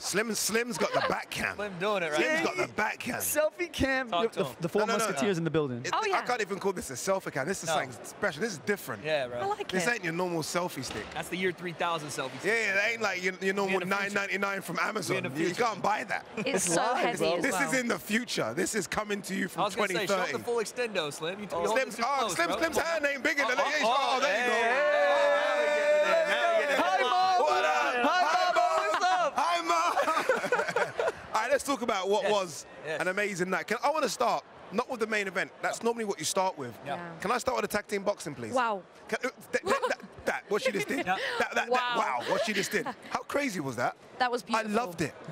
Slim Slim's got the back cam. Slim doing it right. Slim's got the back cam. Selfie cam. Talk The, the four No, no, no, musketeers no. in the building. It- Oh, I can't even call this a selfie cam. This is No. something special. This is different. Yeah, bro. I like This it. ain't your normal selfie stick. That's the year 3000 selfie. Stick. Yeah, it ain't like your, your normal nine ninety nine from Amazon. You, you future. can't buy that. It's so live, heavy bro. as This is in the future. This is coming to you I from was gonna say, show the full extendo, Slim. You, you Oh, Slim's, too oh, Slim's. Slim's hand ain't bigger than Oh, that. oh, Oh, there you oh, go. Right, let's talk about what Yes. was Yes. an amazing night. Can, I want to start not with the main event. That's normally what you start with. Yeah. Yeah. Can I start with the tag team boxing, please? Wow. Can, uh, that, that, that, that, what she just did. Yeah. That, that, that, Wow. wow, what she just did. How crazy was that? That was beautiful. I loved it.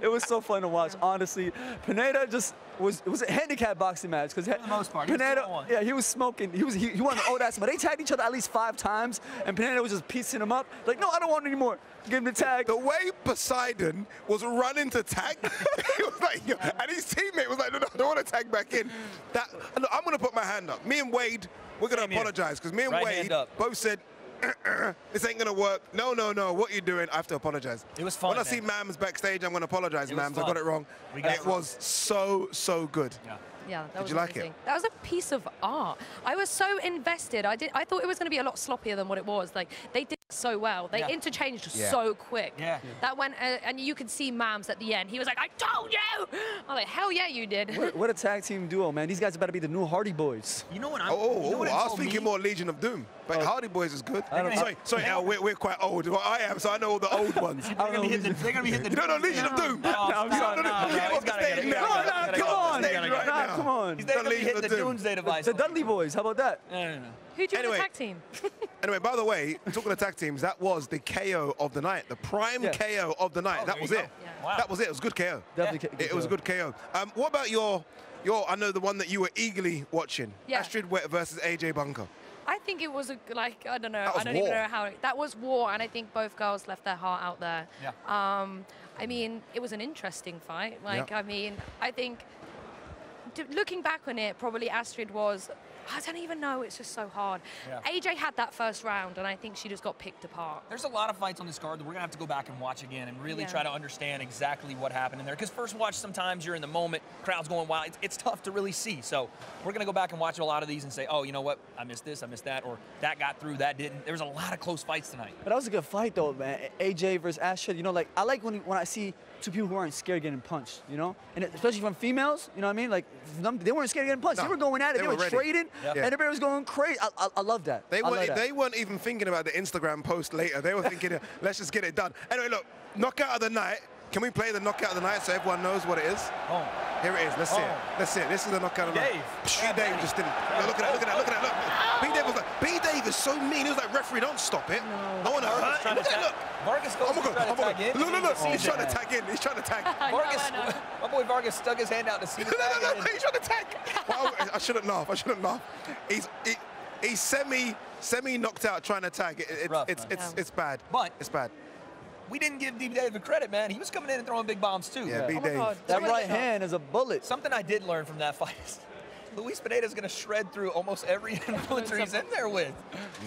It was so fun to watch, honestly. Pineda just was it was a handicap boxing match because the most part, Pineda, 2-1. yeah, he was smoking. He was he, he wanted to old ass, but they tagged each other at least five times, and Pineda was just piecing him up. Like, no, I don't want any more. Give him the tag. The way Poseidon was running to tag, he was like, and his teammate was like, no, no, I don't want to tag back in. That, look, I'm going to put my hand up. Me and Wade, we're gonna here. apologize because me and Right Wade both said, "Uh-uh, this ain't going to work. No, no, no. What you doing? I have to apologize. It was fun, When I man. see Mams backstage, I'm going to apologize, Mams. I got it wrong. We got it it. was so, so good. Yeah. Yeah, that Did was you like it? That was a piece of art. I was so invested. I did. I thought it was going to be a lot sloppier than what it was. Like they did so well. They Yeah. interchanged Yeah. so quick. Yeah. That went, uh, and you could see Mams at the end. He was like, "I told you." I'm like, "Hell yeah, you did." What, what a tag team duo, man. These guys better be the new Hardy Boys. You know what I'm. Oh, oh, you know oh, what it I was thinking me? more Legion of Doom, but Hardy Boys is good. don't- Sorry, sorry, Al, we're, we're quite old. Well, I am, so I know all the old ones. They're gonna be hitting the. They're gonna be hitting the. You don't know Legion of Doom? Oh, I'm stop. sorry. No, no, Get he's off the gotta get stage it. now. He's gotta No, get it. come on. He's gotta get it. Right Nah, now. come on. He's gonna be hitting of the Doom. Doomsday device. The Dudley Boys, how about that? No, no, no. Who do Anyway. the tag team? Anyway, by the way, talking of tag teams, that was the KO of the night, the prime Yeah. KO of the night. Oh, that was it. Yeah. Wow. That was it. It was a good KO. Definitely. It, it was a good KO. Um, what about your, your? I know the one that you were eagerly watching. Yeah. Astrid Wett versus AJ Bunker. I think it was a like I don't know. I don't war. even know how it, that was war, and I think both girls left their heart out there. Yeah. Um, I mean, it was an interesting fight. Like, Yeah. I mean, I think d- looking back on it, probably Astrid was. I don't even know. It's just so hard. Yeah. AJ had that first round, and I think she just got picked apart. There's a lot of fights on this card that we're gonna have to go back and watch again and really Yeah. try to understand exactly what happened in there. Because first watch, sometimes you're in the moment, crowd's going wild. It's, it's tough to really see. So we're gonna go back and watch a lot of these and say, oh, you know what? I missed this, I missed that, or that got through, that didn't. There was a lot of close fights tonight. But that was a good fight though, man. AJ versus Astrid. You know, like I like when when I see two people who aren't scared of getting punched. You know, and especially from females. You know what I mean? Like them, they weren't scared of getting punched. No, they were going at it. they They, were were, ready. trading, Yeah. and everybody was going crazy. I, I, I love that. They I love weren't. that. They weren't even thinking about the Instagram post later. They were thinking, let's just get it done. Anyway, look, knockout of the night. Can we play the knockout of the night so everyone knows what it is? Oh, Here it is. Let's see it. Oh. Let's see it. This is the knockout of the night. Dave. Psh, Yeah, Dave just didn't. Look, look at that. Look at that. Look at that. Look. B Dave was like, B Dave is so mean. He was like, referee, don't stop it. I want to Vargas hurt. Trying to Look tag. look. Vargas goes Oh my to god. try to Oh my tag in. Look, look, look. See He's trying to tag in. He's trying to tag. I know, Vargas, I my boy Vargas stuck his hand out to see the No, no, no, no, he's trying to tag. Well, I, I shouldn't laugh. I shouldn't laugh. He's he, he's semi semi knocked out trying to tag. It, it's rough, it's it's Yeah. it's bad. But- it's bad. We didn't give D Dave the credit, man. He was coming in and throwing big bombs too. Yeah, B Oh Dave. God. that right hand is a bullet. Something I did learn from that fight is Luis Pineda is going to shred through almost every influencer he's in there with.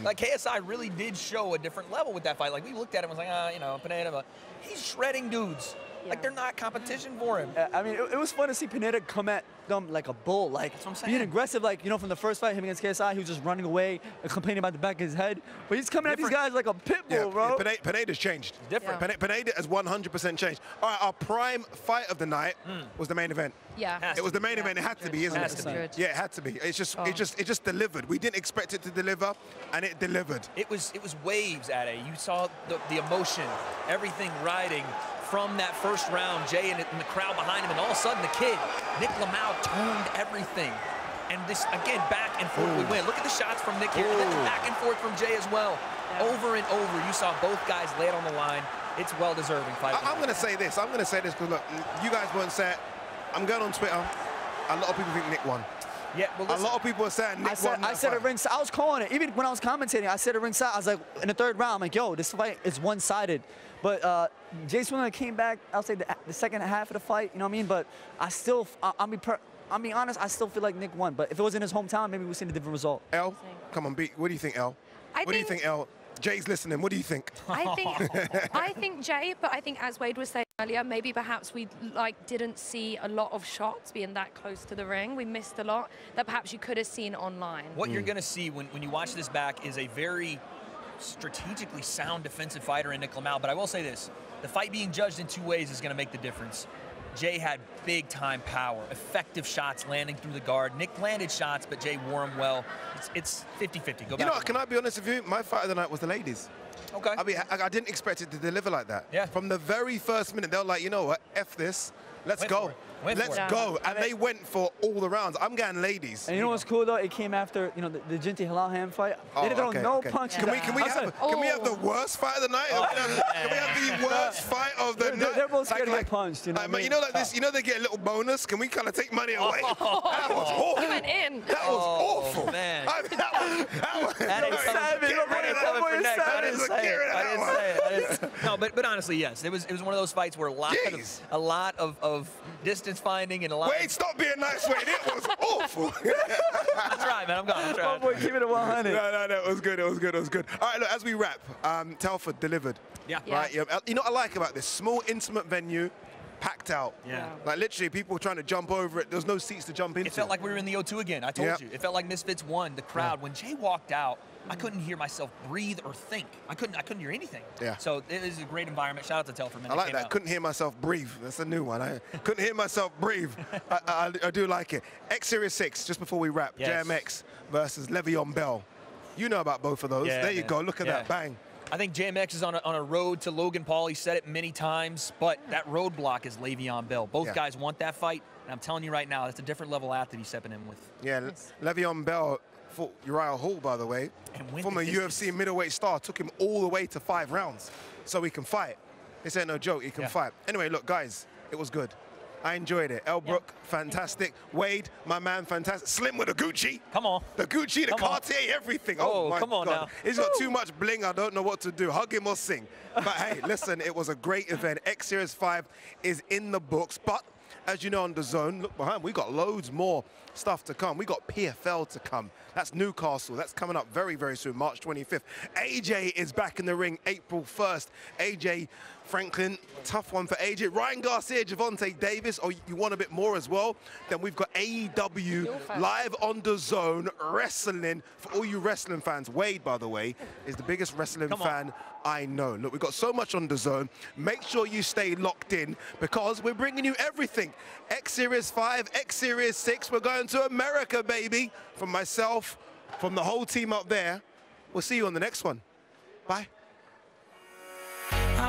Like KSI really did show a different level with that fight. Like we looked at him and was like, ah, you know, Pineda, but he's shredding dudes. Like they're not competition for him. I mean, it, it was fun to see Pineda come at them like a bull, like what I'm being aggressive. Like you know, from the first fight, him against KSI, he was just running away and complaining about the back of his head. But he's coming at these guys like a pit bull, Yeah, bro. Pineda, Pineda's changed. Different. Pineda, Pineda has 100% changed. All right, our prime fight of the night hmm. was the main event. Yeah. It was the main event. It had to be, isn't Has it? to Yeah, it had to be. It's just, Oh. it just, it just delivered. We didn't expect it to deliver, and it delivered. It was it was waves at it. You saw the, the emotion, everything riding from that first round. Jay and, and the crowd behind him, and all of a sudden the kid, NichLmao, turned everything. And this again, back and forth we went. Look at the shots from Nick here, and then the back and forth from Jay as well. Over and over, you saw both guys lay it on the line. It's well deserving fight. I'm going to say this. I'm going to say this because look, you guys weren't set. I'm going on Twitter. A lot of people think Nick won. Yeah, well, A lot of people are saying Nick I said, won. I said fight. at ringside. I was calling it. Even when I was commentating, I said at ringside. I was like, in the third round, I'm like, yo, this fight is one-sided. But uh, Jason when came back, I'll say the, the second half of the fight. You know what I mean? But I still, I, I'll be, per, I'll be honest. I still feel like Nick won. But if it was in his hometown, maybe we'd seen a different result. Elle, come on, beat. What do you think, Elle? I what do you think- think, Elle? Jay's listening. What do you think? I think I think Jay, but I think as Wade was saying earlier, maybe perhaps we like didn't see a lot of shots being that close to the ring. We missed a lot that perhaps you could have seen online. What you're hmm. going to see when, when you watch this back is a very strategically sound defensive fighter in NichLmao. But I will say this the fight being judged in two ways is going to make the difference. Jay had big time power, effective shots landing through the guard. Nick landed shots, but Jay wore them well. It's 50 50. Go back. You know, can I be honest with you? My fight of the night was the ladies. Okay. I mean, I, I didn't expect it to deliver like that. Yeah. From the very first minute, they were like, you know what? F this. Let's Went go. for it. Went for Let's it. go. And they went for all the rounds. I'm going ladies. And you know what's cool though? It came after you know the, the Jinty Halal fight. Oh, they didn't throw okay, no okay. punches. Can we can we I was have like, can we have the Oh. worst fight of the night? Oh. can, we have, can we have the worst fight of the They're- night? they're both scared to get punched, you know like, what I you know, like this. Oh. You know, they get a little bonus. Can we kind of take money away? that was awful. He went in. That was Oh, awful. man. I, that was, that was, That no, but but honestly, yes, it was it was one of those fights where a lot Jeez. of a lot of, of distance finding and a lot. Wait, stop being nice, Wade. It was awful. That's right, man. I'm gone. That's Oh boy, keep it at 100. no, no, no. It was good. It was good. It was good. All right, look. As we wrap, um, Telford delivered. Yeah. Yeah. Right. Yeah. uh, You know what I like about this small, intimate venue, packed out. Yeah. Like literally, people trying to jump over it. There's no seats to jump into. It felt like we were in the O2 again. I told Yep. you. It felt like Misfits won. The crowd. When Jay walked out, I couldn't hear myself breathe or think. I couldn't. I couldn't hear anything. Yeah. So it was a great environment. Shout out to Telford. Man. I like that. out. Couldn't hear myself breathe. That's a new one. I couldn't hear myself breathe. I, I, I do like it. X Series 6, just before we wrap, Yes. JMX versus Le'Veon Bell. You know about both of those. Yeah, there you go. Look at Yeah. that. Bang. I think JMX is on a, on a road to Logan Paul. He said it many times, but that roadblock is Le'Veon Bell. Both Yeah. guys want that fight, and I'm telling you right now, that's a different level athlete he's stepping in with. Yeah, Le'Veon Bell fought Uriah Hall, by the way. And went Former UFC distance. middleweight star. Took him all the way to five rounds so he can fight. This ain't no joke. He can Yeah. fight. Anyway, look, guys, it was good. I enjoyed it. Elle Brooke, fantastic. Wade, my man, fantastic. Slim with the Gucci. Come on. The Gucci, the Come on. Cartier, everything. Oh, Oh, my come on God. now. He's got too much bling. I don't know what to do. Hug him or sing. But hey, listen, it was a great event. X Series 5 is in the books. But as you know on DAZN, look behind, we got loads more stuff to come. We got PFL to come. That's Newcastle. That's coming up very, very soon, March 25th. AJ is back in the ring April 1st. AJ Franklin, tough one for AJ. Ryan Garcia, Gervonta Davis. or you want a bit more as well? Then we've got AEW live on DAZN wrestling for all you wrestling fans. Wade, by the way, is the biggest wrestling fan I know. Look, we've got so much on DAZN. Make sure you stay locked in because we're bringing you everything. X Series 5, X Series 6. We're going to America, baby. From myself, from the whole team up there. We'll see you on the next one. Bye.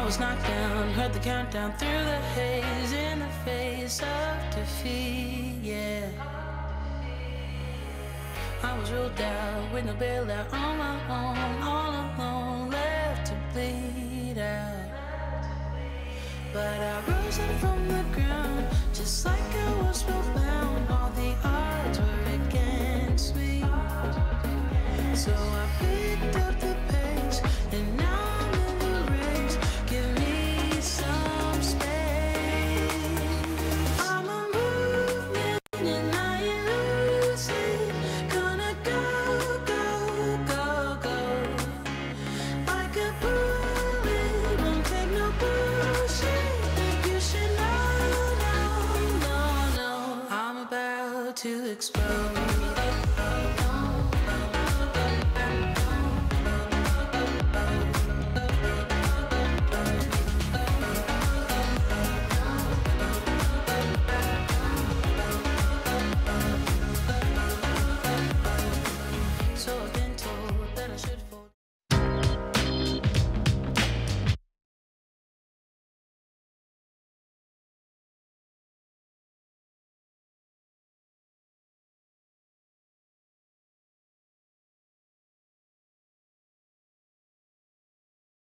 Was knocked down, heard the countdown through the haze in the face of defeat, yeah. I was ruled out with no bailout on my own, all alone, left to bleed out. But I rose up